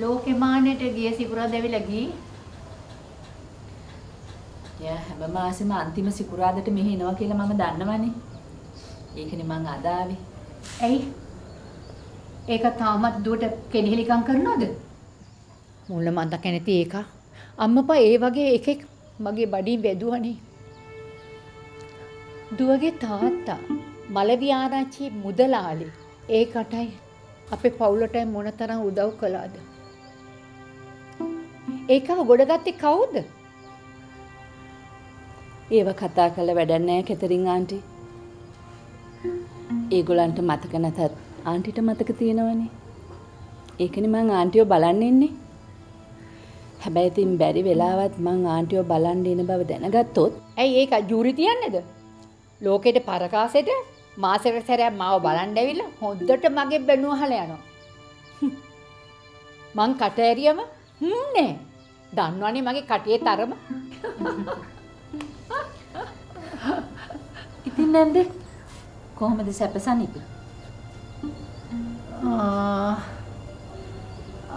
ලෝකෙමානෙට ගිය සිකුරා දැවිලා ගියේ. එයා හැම මාසෙම අන්තිම සිකුරාදට මෙහි එනවා කියලා මම දන්නවනේ. ඒකනේ මං අද ආවේ. ඇයි? ඒක තාමත් දුවට කෙලිහිලිකම් කරනවද? මුල මන් දැක නැති ඒක. අම්මපා ඒ වගේ එකෙක් මගේ බඩින් වැදුවනේ. දුවගේ තාත්තා මලවි ආරච්චි මුදලාලි ඒකටයි අපේ පවුලටයි මොනතරම් උදව් කළාද? ඒකව ගොඩගත්තේ කවුද? ඒව කතා කරලා වැඩක් නැහැ කැතරින් ආන්ටි. ඒගොල්ලන්ට මතක නැතත් ආන්ටිට මතක තියෙනවනේ. ඒකනේ මං ආන්ටිව බලන්න එන්නේ. හැබැයි ඉතින් බැරි වෙලාවත් මං ආන්ටිව බලන්න එන බව දැනගත්තොත් ඇයි ඒක ජූරි තියන්නේද? ලෝකෙට පරකාසෙට මාසෙකට සැරයක් මාව බලන්න ඇවිල්ලා හොද්දට මගේ බැනුව අහලා යනවා. මං කට ඇරියම හ්ම් නේ. දන්නවනේ මගේ කටියේ තරම. ඉතින් නැන්ද කොහොමද සැපසනිප? ආ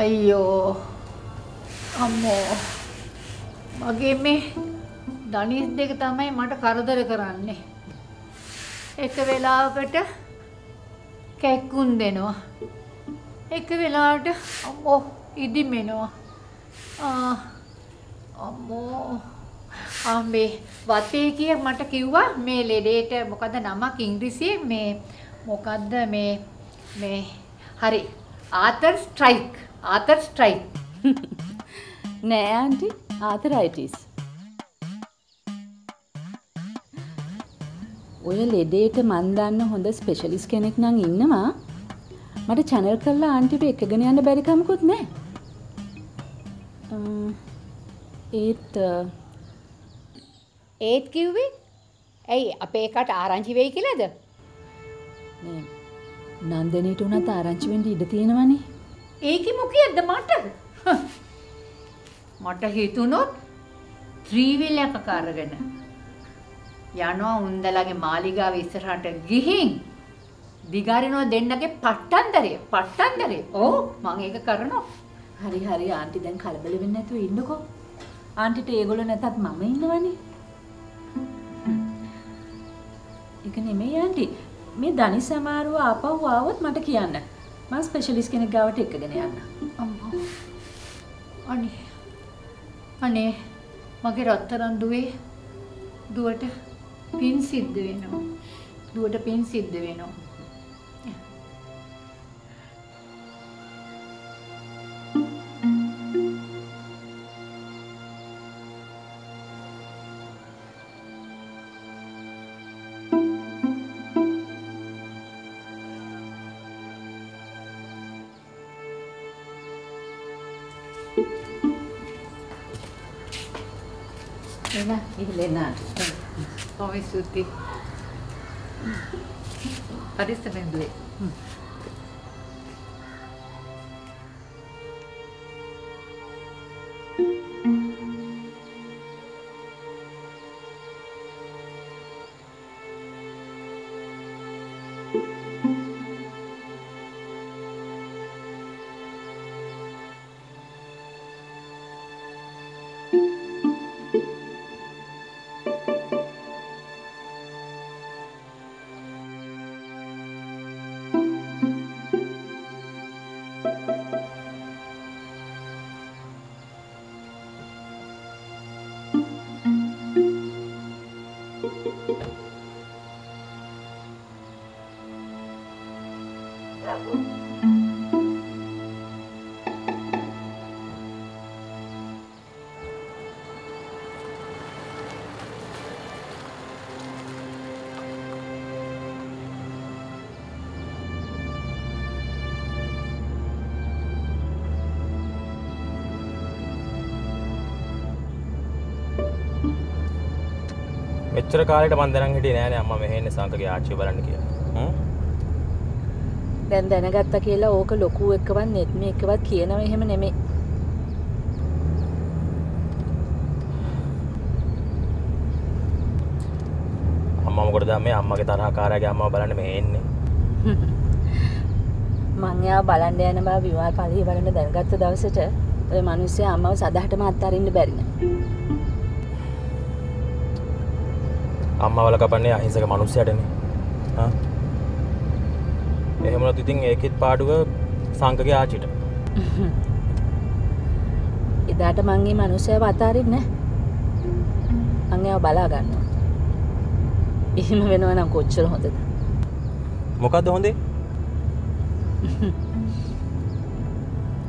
අයියෝ අම්මෝ මගේ මේ ධනිස් දෙක තමයි මට කරදර කරන්නේ. එක වෙලාවකට කැක්කුම් දෙනවා. එක වෙලාවට අම්මෝ ඉදිමෙනවා. ආ අම්මෝ අම්මේ වතේ කිය මට කිව්වා මේ ලෙඩේට මොකද නමක් ඉංග්‍රීසියෙන් මේ මොකද්ද මේ මේ හරි ආතර් ස්ට්‍රයික් ආතර් ස්ට්‍රයික් නෑ ආන්ටි ආතරයිටිස්. ඔය ලෙඩේට මන් දන්න හොඳ ස්පෙෂලිස් කෙනෙක් නම් ඉන්නවා. මට channel කරලා ආන්ටිව එකගෙන යන්න බැරි කමකුත් නෑ. Uh, ඒත් ඒත් uh, කිව්වේ ඇයි අපේ එකට ආරංචි වෙයි කියලාද? මේ නන්දනීට උනත් ආරංචි වෙන්න ඉඩ තියෙනවනේ. ඒකි මොකද්ද මට? හ්. මට හිතුනොත් ත්‍රීවිල් එකක අරගෙන යනවා උන්දලගේ මාලිගාව ඉස්සරහට ගිහින් දිගාරිනවා දෙන්නගේ පට්ටන්දරය පට්ටන්දරය. ඔව් මම ඒක කරනවා. හරි හරි ආන්ටි දැන් කලබල වෙන්නේ නැතුව ඉන්නකෝ. ආන්ටිට ඒගොල්ලෝ නැතත් මම ඉන්නවනේ. ඒක නෙමෙයි ආන්ටි. මේ ධනි සමාරුව ආපහු ආවොත් මට කියන්න. මම ස්පෙෂලිස්ට් කෙනෙක් ගාවට එක්කගෙන යන්න. අම්මා. අනේ. අනේ මගේ රත්තරන් දුවේ දුවට පින් සිද්ධ වෙනවා. දුවට පින් සිද්ධ වෙනවා. එන ඉහළෙන් ආන්ටි. කොහොමද සුති? පරිස්සමෙන් දුවේ. මෙච්චර කාලෙට මන් දැනන් හිටියේ නෑනේ අම්මා මෙහෙ ඉන්නේ සංකගේ ආච්චිව බලන්න කියලා. හ්ම්. දැන් දැනගත්තා කියලා ඕක ලොකු එකවත් නෙත් මේ එකවත් කියනව එහෙම නෙමෙයි. අම්මා මොකටද මේ අම්මගේ තරහකාරයාගේ අම්මව බලන්න මෙහෙ ඉන්නේ. මං එයාව බලන්න යන බව විමල් පල්ලිය බලන්න දැනගත්ත දවසට ඔය මිනිස්සයා අම්මව සදහටම අත්හරින්න බැරි නෑ. අම්මවල කපන්නේ අහිංසක මනුස්සයටනේ ආ? එහෙම වුණොත් ඉතින් ඒකෙත් පාඩුව සංකගේ ආච්චිට එදාට මං මේ මිනිස්සයාව අතාරින්නේ නෑ. මං එයාව බලා ගන්නවා. එහෙම වෙනවා නම් කොච්චර හොඳද? මොකක්ද හොඳේ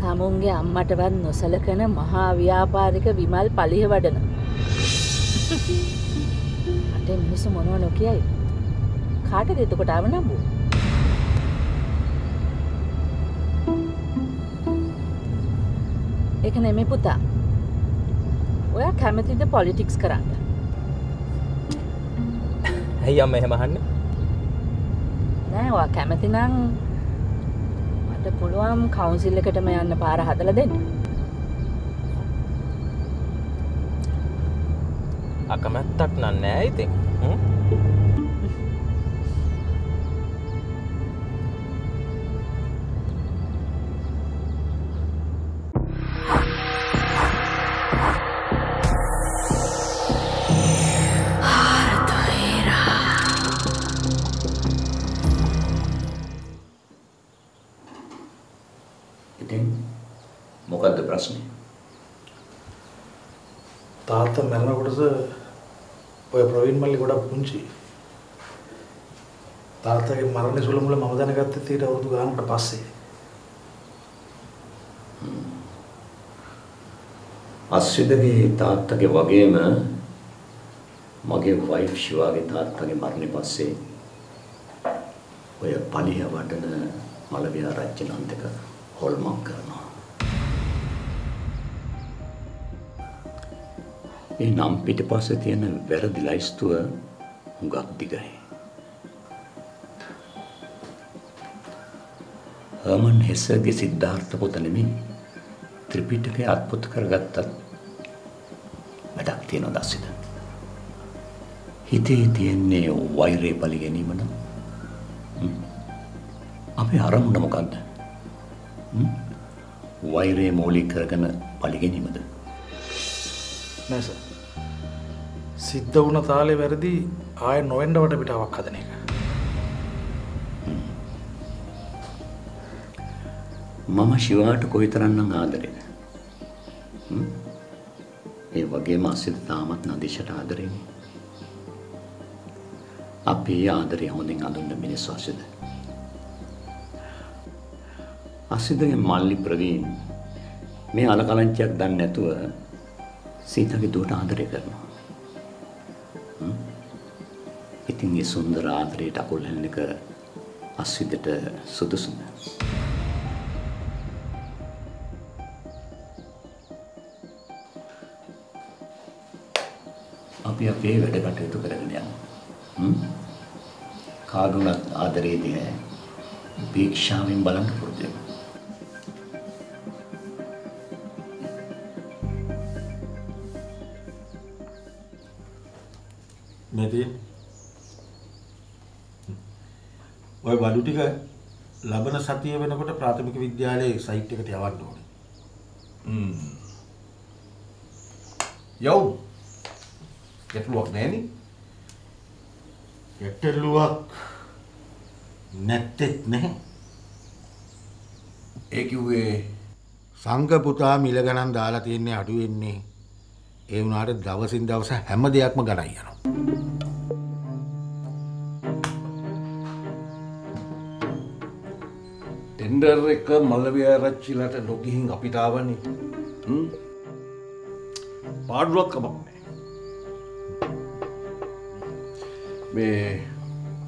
තමුන්ගේ අම්මටවත් නොසලකන මහා ව්‍යාපාරික විමල් පලිහ වඩන. අට මිනිස්සු මොනව නොකියයි. කාටද එතකොට අවනම්බු? ඒක නෙමෙයි පුතා. ඔයා කැමතිද පොලිටික්ස් කරන්න? ඇයි අම්ම එහෙම අහන්නේ නෑ ඔයා කැමති නම් මට පුළුවන් කවුන්සිල් එකටම යන්න පාර හදලා දෙන්න. අකමැත්තක් නන් නෑ ඉතින් හ්ම්? ඉතින් පුංචි. තාත්තගේ මරණය සුළු මුල මම දැනගත්තේ ඊට අවුරුදු ගානකට පස්සේ. අස්විදගේ තාත්තගේ වගේම මගේ වයිෆ් ශිවාගේ තාත්තගේ මරණය පස්සේ ඔය පලිය වඩන මලවියා රජ්‍යනන්තක හොල්මන් කරනවා. ඒ නම් පිටිපස්සේ තියෙන වැරදි ලයිස්තුව හුඟක් දිගයි. හර්මන් හෙස්සගේ සිද්ධාර්ථ පොත නෙමෙයි ත්‍රිපිටකය අත්පොත් කරගත්තත් වැඩක් තියෙනවා දස්සිත. හිතේ තියෙන්නේ වෛරය පලි ගැනීම නම් හ්ම්. අපේ අරමුණ මොකක්ද? හ්ම්? වෛරය මූලික කරගෙන පලි ගැනීමද? නෑ සර්. සිද්ධ වුණ තාලේ වැරදි ආය නොවෙන්න වට පිටාවක් හදන එක. මම ශිවාට කොයිතරම්නම් ආදරේද? හ්ම්? ඒ වගේම අසිත තාමත් නදීෂට ආදරේනේ. අපි ඒ ආදරය හොඳින් අඳුන්න මිනිස්සු අසිත. අසිතගේ මල්ලි ප්‍රවීන් මේ අලකලංචයක් දන්නේ නැතුව සීතගේ දුවට ආදරය කරනවා. ඉතින් මේ සුන්දර ආදරයට අකුල් හෙලන එක අස්විදට සුදුසුද? අපි අපේ වැඩ කටයුතු කරගෙන යමු. හ්ම්? කාගුණත් ආදරේ දිහා උපේක්ෂාවෙන් බලන්න පුරුදු වෙමු. මේ ඔය බඩු ටික ලබන සතිය වෙනකොට ප්‍රාථමික විද්‍යාලයේ සයිට් එකට යවන්න ඕනේ. හ්ම්. යව්. ගැටලුවක් නැහෙනි. ගැටලුවක් නැත්තේත් නැහැ. ඒ කිව්වේ සංඝ පුතා මිල ගණන් දාලා තියෙන්නේ අඩු වෙන්නේ. ඒ වුණාට දවසින් දවස හැම දෙයක්ම ගණන් යනවා. ටෙන්ඩර් එක මල්ලවිආරච්චිලට නොගිහින් අපිට ආවනේ. හ්ම්. පාඩුවක් කමක් නැහැ. මේ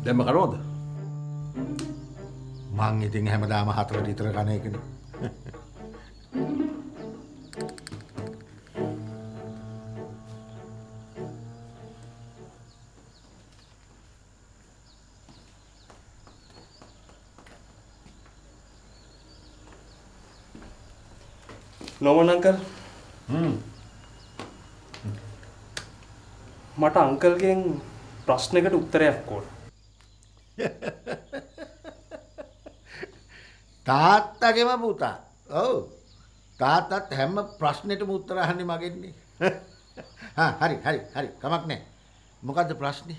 දැම්ම කනවද? මං ඉතින් හැමදාම හතරට විතර කන නොමන අංකල් මට අංකල්ගෙන් ප්‍රශ්නකට උත්තරයක් ඕන. තාත්තගෙම පුතා. ඔව්. තාත්තත් හැම ප්‍රශ්නෙටම උත්තර අහන්නේ මගෙන්නේ. හරි හරි හරි. කමක් නෑ මොකක්ද ප්‍රශ්නේ?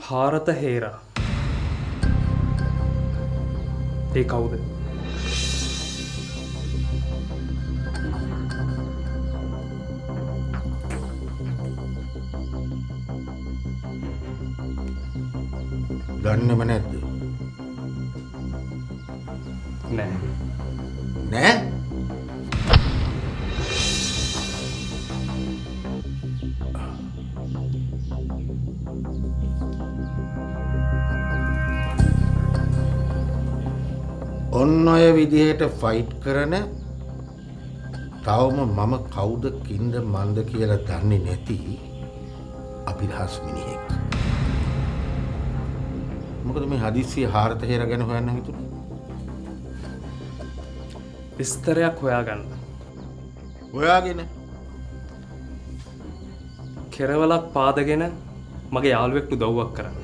හාරත හේරා. ඒ කවුද දන්නම නැද්ද? නෑ. නෑ? ඔන්න ඔය විදිහට ෆයිට් කරන තවම මම කවුද කින්ද මන්ද කියලා දන්නේ නැති අපිදහස් මිනිහෙක්. මොකද මේ හදිස්සිය හාරත හේර ගැන හොයන්න හිතුනේ? විස්තරයක් හොයාගන්න හොයාගෙන කෙරවලක් පාදගෙන මගේ යාළුවෙක්ටු දව්වක් කරන්න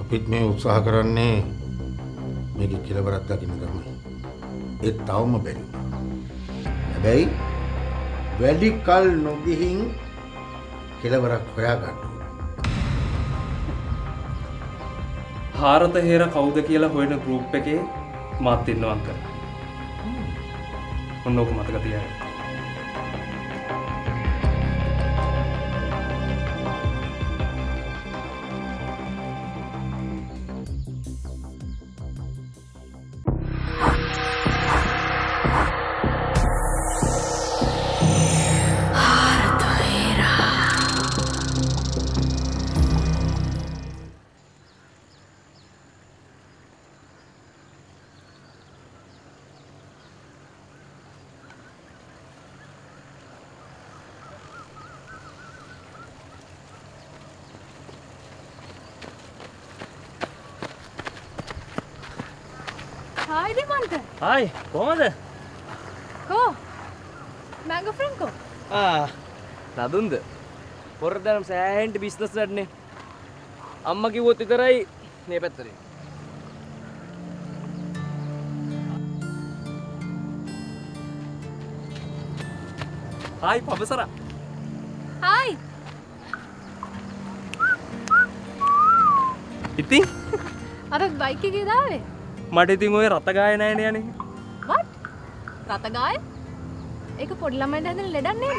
අපිත් මේ උත්සාහ කරන්නේ මේක කෙලවරක් දකින්න තමයි. ඒ තවම බැරි. හැබැයි වැඩි කල් නොගිහින් කෙලවරක් හොයාගන්න ඕන. හාරත හේර කවුද කියලා හොයන ගරුප් එකේ මාත් ඉන්නවන් කර ඔන්න ඕක මතක තියන්න දෙමන්ත හයි කොමද කෝ? මැංග ෆ්‍රංකෝ නදුන්ද පොරදනම් සෑහන්ට බිස්නස් වටනේ අම්ම කිවොත් විතරයි මේ පැත්තරේ හයි පබසර හායි. ඉතින්? අරත් බයිකගේ දාවේ මට ඉතින් ඔය රතගායනයන යන වට රතගාය ඒක පොඩ්ලමයිට හැදන ලෙඩන්නේද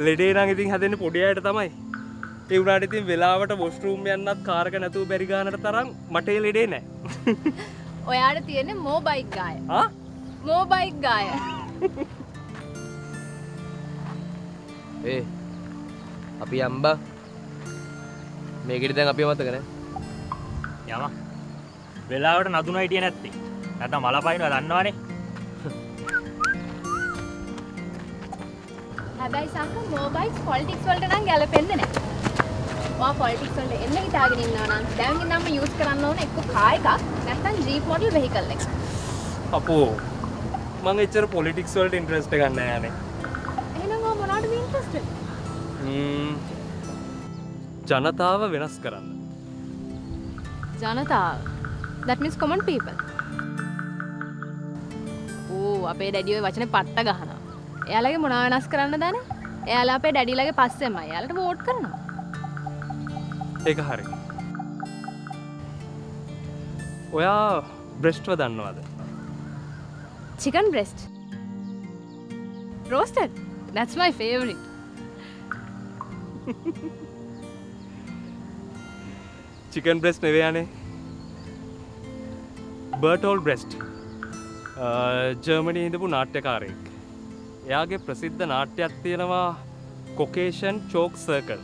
ලෙඩේ නං ඉතින් හැදෙන පොඩියට තමයි. එවුනාට ඉතින් වෙලාවට බොස්ටරූම් යන්නත් කාරක නැතුව බැරිගානට තරම් මටේ ලෙඩේ නෑ. ඔයාට තියෙන මෝ බයික් ගාය. ආ? මෝ බයික් ගාය. ඒ අපි අම්බා. මේකට දැන් අපි මතකන යම වෙලාවට නදුන හිටිය නැත්තේ නැත මල පයිනව දන්නවානේ හැබැයි සංක මෝබයික් පොලිටික්ස් වලට නම් ගැලපෙන්නේ නැහැ. ඔයා පොලිටික්ස් වලට එන්න හිතාගෙන ඉන්නවා නම් දැන් ඉඳන්ම යූස් කරන්න ඕන එක්ක කාර් එකක් නැත්නම් ජීප් මොඩල් වෙහිකල් එකක්. අපෝ මං එච්චර පොලිටික්ස් වලට ඉන්ට්‍රස්ට ගන්න යනේ එහෙනම් ඔයා මොනවටද ඉන්ට්‍රස්ටඩ්? ජනතාව වෙනස් කරන්න ජනතාව. that means common people. ඕ අපේ ඩැඩි ඔය වචනේ පට්ට ගහනවා. එයාලගේ මොනවා වෙනස් කරන්න දන්නේ? එයාලා අපේ ඩැඩිලගේ පස්සෙමයි. එයාලට වෝට් කරනවා. ඒක හරි ඔයා බ්‍රෙස්්ටව දන්නවාද Chicken breast. Roasted. That's my favorite. Chicken breast නෙවයානේ Bertolt Brecht Germany හිඳපු නාට්‍යකාරයෙක්. එයාගේ ප්‍රසිද්ධ නාට්‍යයක් තියෙනවා කොකේෂන් චෝක් සර්කල්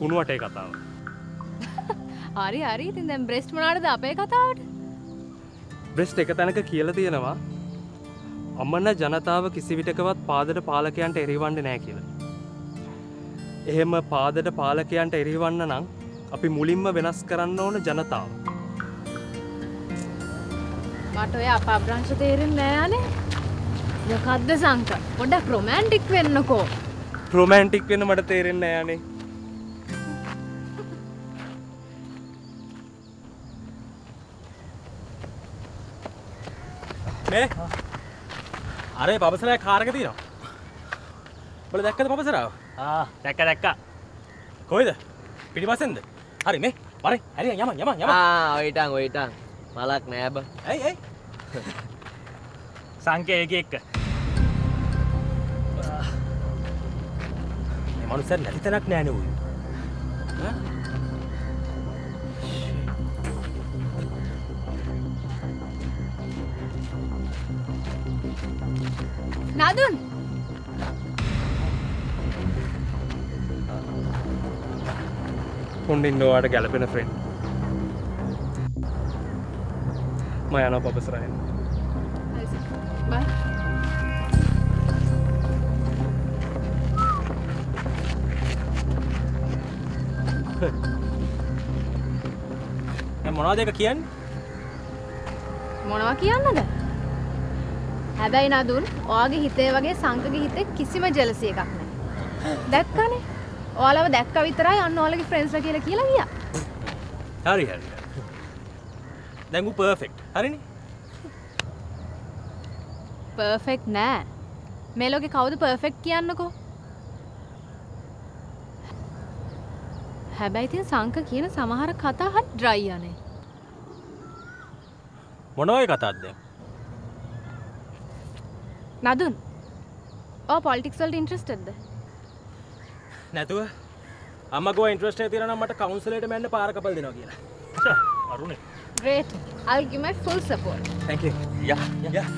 හුණුවටේ කතාව. හරි හරි. ඉතින් දැන් බ්‍රෙස්ට් මොනවටද අපේ කතාවට? බ්‍රෙස්ට් එක තැනක කියල තියෙනවා අමන්න ජනතාව කිසිවිටකවත් පාදට පාලකයන්ට එරිවන්න නෑ කියල. එහෙම පාදට පාලකයන්ට එරිවන්න නම් අපි මුලින්ම වෙනස් කරන්න ඕන ජනතාව. මට ඔය අප අබ්‍රංශ තේරෙන්නේ නෑනේ. මොකද්ද සංක? පොඩක් රොමෑන්ටික් වෙන්නකෝ. රොමෑන්ටික් වෙන මට තේරෙන්න යනේ මේ අරේ පබසරය කාරක තියනවා. බල දැක්කද පබසරාව දැක්ක දැක්ක. කොයිද පිටිපසෙන්ද හරි මේ පරි හැරි යම යම යම ඔයිටන් ඔයිටන් මලක් නෑබ ඇයි ඇයි? සංකය එක එක්ක මනුසර නැති තැනක් නෑන වූ නදුන් හොන්ඩින් නොවාට ගැලපෙන ෆ්‍රෙන්් ම යන පපසරහෙන් බයි. මොනා දෙක කියන්න? මොනවා කියන්නද? හැබැයි නදුන් ඔයාගේ හිතේ වගේ සංකගේ හිතේ කිසිම ජලසිය එකක් නෑ දැක්කනේ ඔයාලව දැක්ක විතරයි අන්න ඔයාලගේ ෆ්‍රෙන්ඩ්ස්ලා කියලා කියලා ගියා. හරි හරි. දැඟු පර්ෆෙක්් හරිනි? පර්ෆෙක්් නෑ. මේ ලෝකෙ කවුද පර්ෆෙක්් කියන්නකෝ? හැබැයි තින් සංක කියන සමහර කතා හත් ඩ්‍රයි යනේ. මොනවයි කතාත්ද නදුන් ඕ පොලිටික්ස්වල්ට ඉන්ට්‍රස්ටද නැතුව අමගෝ ඉන්ට්‍රස්ට තිරන මට කවන්සලට මැන්න පාරකපල් දෙනවා කියලා අරුණේ Great. I'll give my full support. Thank you. යා Yeah.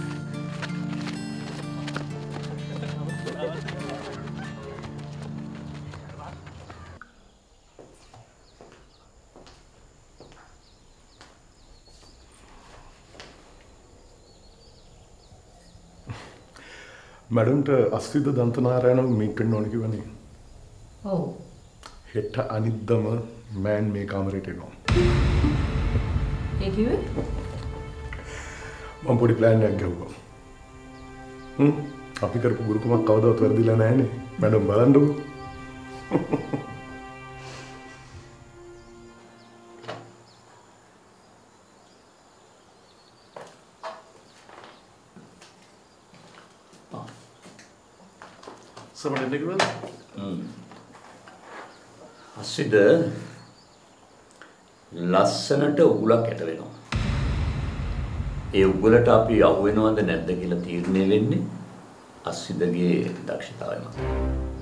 මැඩම්ට අස්විද දන්තනාරයන මීටෙන් ඕනකි වනේ ඔව්. හෙට්ට අනිද්දම මෑන් මේ කාමරයට එනවා ඒ කිව්වේ? මම පොඩි ප්ලෑන්යක් ගැව්වා හ්ම් අපි කරපු ගුරුකමක් කවදාවත් වැරදිලා නැහැනේ මැඩම් බලන්නකෝ සමට එන්න කිව්වද? අස්සිද ලස්සනට උගුලක් ඇට වෙනවා. ඒ උගුලට අපි අහු වෙනවද නැද්ද කියලා තීරණය වෙන්නේ අස්සිදගේ දක්ෂතාවය මත.